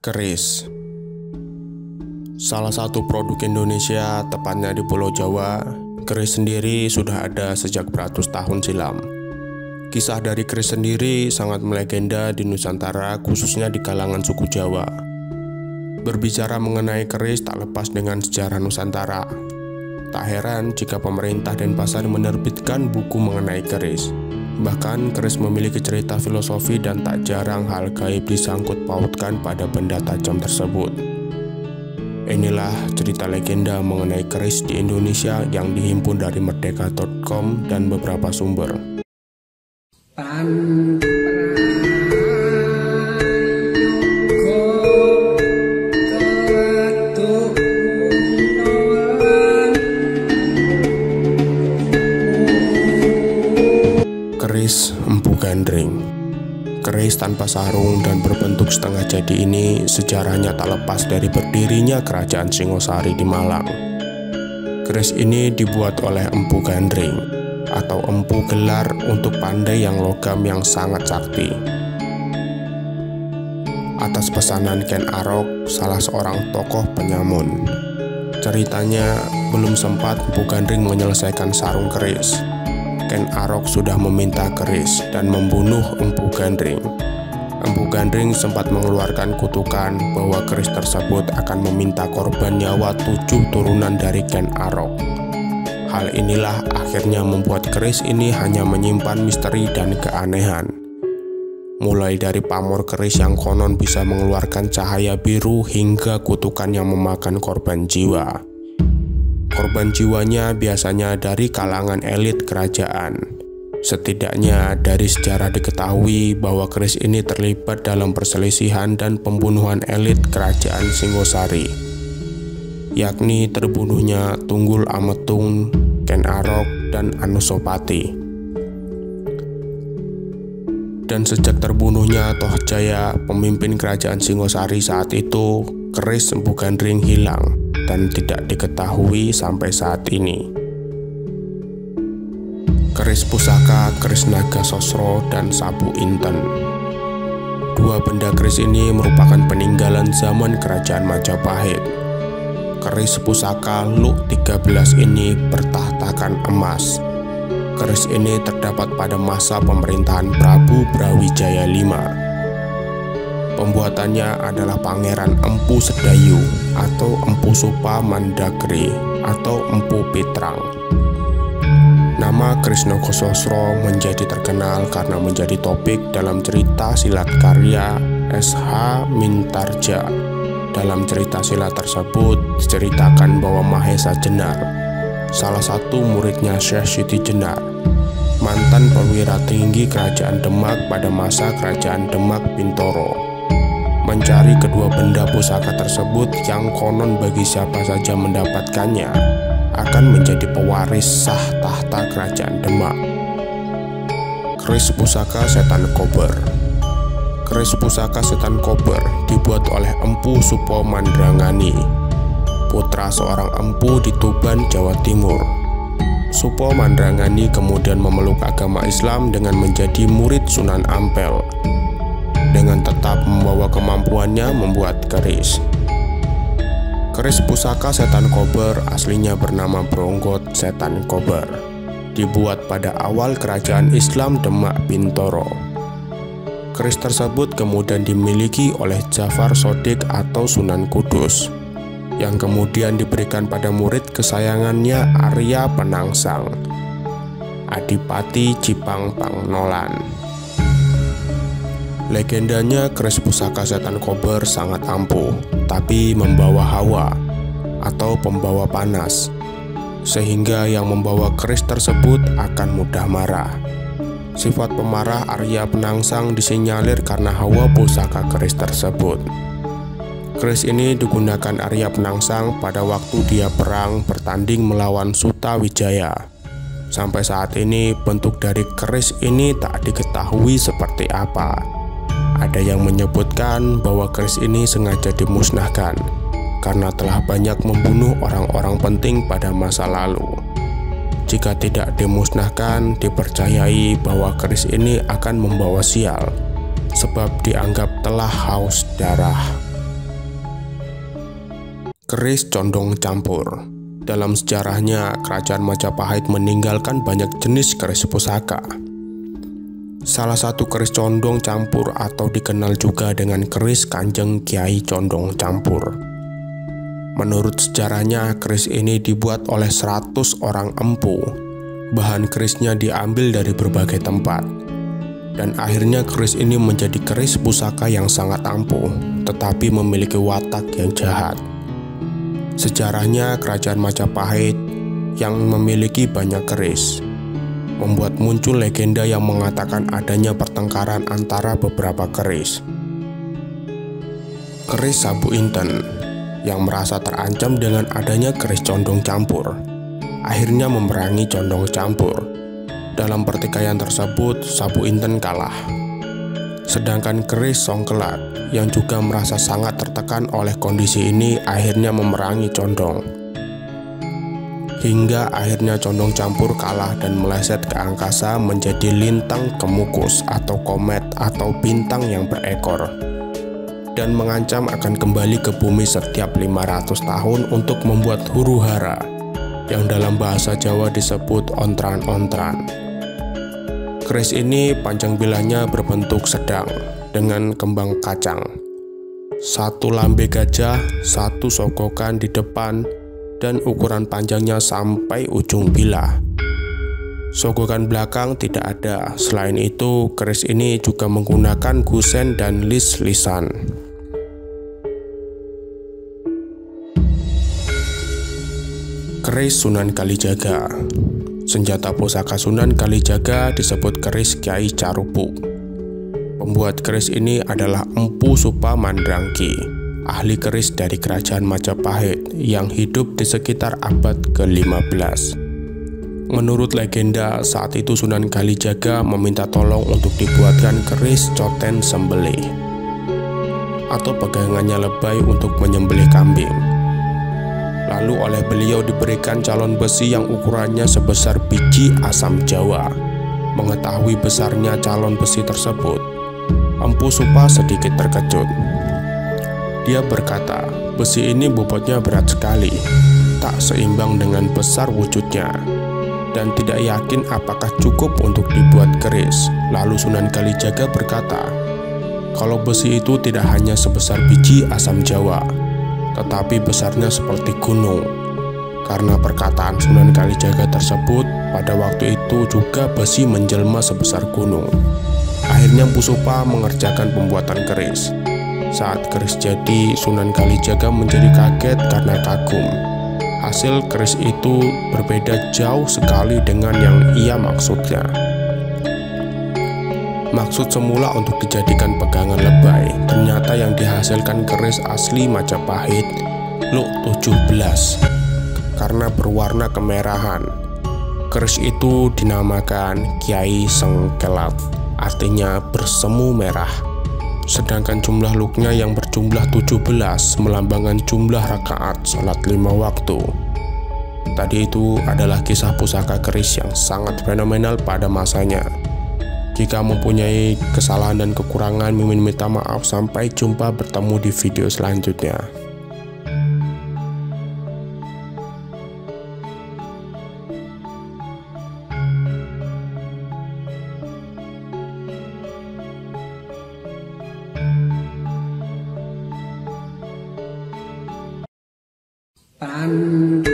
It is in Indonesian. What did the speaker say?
Keris Salah satu produk Indonesia, tepatnya di Pulau Jawa, keris sendiri sudah ada sejak beratus tahun silam. Kisah dari keris sendiri sangat melegenda di Nusantara, khususnya di kalangan suku Jawa. Berbicara mengenai keris tak lepas dengan sejarah Nusantara. Tak heran jika pemerintah dan pasar menerbitkan buku mengenai keris. Bahkan keris memiliki cerita filosofi dan tak jarang hal gaib disangkut pautkan pada benda tajam tersebut. Inilah cerita legenda mengenai keris di Indonesia yang dihimpun dari merdeka.com dan beberapa sumber. Keris empu gandring. Keris tanpa sarung dan berbentuk setengah jadi ini sejarahnya tak lepas dari berdirinya kerajaan Singosari di Malang. Keris ini dibuat oleh empu gandring atau empu gelar untuk pandai yang logam yang sangat sakti. Atas pesanan Ken Arok, salah seorang tokoh penyamun. Ceritanya, belum sempat Empu Gandring menyelesaikan sarung keris Ken Arok sudah meminta keris dan membunuh Empu Gandring. Empu Gandring sempat mengeluarkan kutukan bahwa keris tersebut akan meminta korban nyawa tujuh turunan dari Ken Arok. Hal inilah akhirnya membuat keris ini hanya menyimpan misteri dan keanehan. Mulai dari pamor keris yang konon bisa mengeluarkan cahaya biru hingga kutukan yang memakan korban jiwa. Korban jiwanya biasanya dari kalangan elit kerajaan. Setidaknya dari sejarah diketahui bahwa keris ini terlibat dalam perselisihan dan pembunuhan elit kerajaan Singosari, yakni terbunuhnya Tunggul Ametung, Ken Arok, dan Anusopati. Dan sejak terbunuhnya Toh Jaya, pemimpin kerajaan Singosari saat itu, keris Empu Gandring hilang dan tidak diketahui sampai saat ini. Keris pusaka, keris naga sosro, dan sabu inten. Dua benda keris ini merupakan peninggalan zaman kerajaan Majapahit. Keris pusaka Luk 13 ini bertahtakan emas. Keris ini terdapat pada masa pemerintahan Prabu Brawijaya V Pembuatannya adalah Pangeran Empu Sedayu atau Empu Supa Mandagri atau Empu Pitrang. Nama Krishna Kososro menjadi terkenal karena menjadi topik dalam cerita silat karya S.H. Mintarja. Dalam cerita silat tersebut diceritakan bahwa Mahesa Jenar, salah satu muridnya Syekh Siti Jenar, mantan perwira tinggi kerajaan Demak pada masa kerajaan Demak Bintoro mencari kedua benda pusaka tersebut yang konon bagi siapa saja mendapatkannya akan menjadi pewaris sah tahta kerajaan Demak. Keris pusaka setan kober Keris pusaka setan kober dibuat oleh Empu Supo Mandrangani, putra seorang empu di Tuban, Jawa Timur. Supo Mandrangani kemudian memeluk agama Islam dengan menjadi murid Sunan Ampel dengan tetap membawa kemampuannya membuat keris. Keris pusaka setan kober aslinya bernama Bronggot Setan Kober, dibuat pada awal kerajaan Islam Demak Bintoro. Keris tersebut kemudian dimiliki oleh Jafar Sodik atau Sunan Kudus, yang kemudian diberikan pada murid kesayangannya Arya Penangsang, Adipati Cipang Pangnolan. Legendanya keris pusaka setan kober sangat ampuh, tapi membawa hawa atau pembawa panas, sehingga yang membawa keris tersebut akan mudah marah. Sifat pemarah Arya Penangsang disinyalir karena hawa pusaka keris tersebut. Keris ini digunakan Arya Penangsang pada waktu dia perang bertanding melawan Suta Wijaya. Sampai saat ini bentuk dari keris ini tak diketahui seperti apa. Ada yang menyebutkan bahwa keris ini sengaja dimusnahkan karena telah banyak membunuh orang-orang penting pada masa lalu. Jika tidak dimusnahkan, dipercayai bahwa keris ini akan membawa sial, sebab dianggap telah haus darah. keris condong campur. Dalam sejarahnya, Kerajaan Majapahit meninggalkan banyak jenis keris pusaka. Salah satu keris condong campur atau dikenal juga dengan keris Kanjeng Kiai Condong Campur. Menurut sejarahnya, keris ini dibuat oleh 100 orang empu. Bahan kerisnya diambil dari berbagai tempat. Dan akhirnya keris ini menjadi keris pusaka yang sangat ampuh, tetapi memiliki watak yang jahat. Sejarahnya kerajaan Majapahit yang memiliki banyak keris membuat muncul legenda yang mengatakan adanya pertengkaran antara beberapa keris. Keris Sabu Inten yang merasa terancam dengan adanya keris condong campur akhirnya memerangi condong campur. Dalam pertikaian tersebut, Sabu Inten kalah. Sedangkan keris Songkelat yang juga merasa sangat tertekan oleh kondisi ini akhirnya memerangi Condong. Hingga akhirnya Condong campur kalah dan meleset ke angkasa menjadi lintang kemukus atau komet atau bintang yang berekor dan mengancam akan kembali ke bumi setiap 500 tahun untuk membuat huru hara yang dalam bahasa Jawa disebut ontran-ontran. Keris ini panjang bilahnya berbentuk sedang dengan kembang kacang. Satu lambe gajah, satu sogokan di depan, dan ukuran panjangnya sampai ujung bilah. Sogokan belakang tidak ada. Selain itu, keris ini juga menggunakan gusen dan lis-lisan. Keris Sunan Kalijaga Senjata pusaka Sunan Kalijaga disebut keris Kiai Carupuk. Pembuat keris ini adalah Empu Supa Mandrangki, ahli keris dari kerajaan Majapahit yang hidup di sekitar abad ke-15. Menurut legenda, saat itu Sunan Kalijaga meminta tolong untuk dibuatkan keris coten sembelih atau pegangannya lebay untuk menyembelih kambing. Lalu oleh beliau diberikan calon besi yang ukurannya sebesar biji asam jawa. Mengetahui besarnya calon besi tersebut, Empu Supa sedikit terkejut. Dia berkata, besi ini bobotnya berat sekali, tak seimbang dengan besar wujudnya, dan tidak yakin apakah cukup untuk dibuat keris. Lalu Sunan Kalijaga berkata, kalau besi itu tidak hanya sebesar biji asam jawa, tetapi besarnya seperti gunung. Karena perkataan Sunan Kalijaga tersebut, pada waktu itu juga besi menjelma sebesar gunung. Akhirnya Pusupa mengerjakan pembuatan keris. Saat keris jadi, Sunan Kalijaga menjadi kaget karena kagum. Hasil keris itu berbeda jauh sekali dengan yang ia maksudnya. Maksud semula untuk dijadikan pegangan lebay, ternyata yang dihasilkan keris asli Majapahit, Luk 17, karena berwarna kemerahan. Keris itu dinamakan Kiai Sengkelat artinya bersemu merah. Sedangkan jumlah luknya yang berjumlah 17 melambangkan jumlah rakaat salat lima waktu. Tadi itu adalah kisah pusaka keris yang sangat fenomenal pada masanya. Jika mempunyai kesalahan dan kekurangan, Mimin minta maaf. Sampai jumpa bertemu di video selanjutnya. And.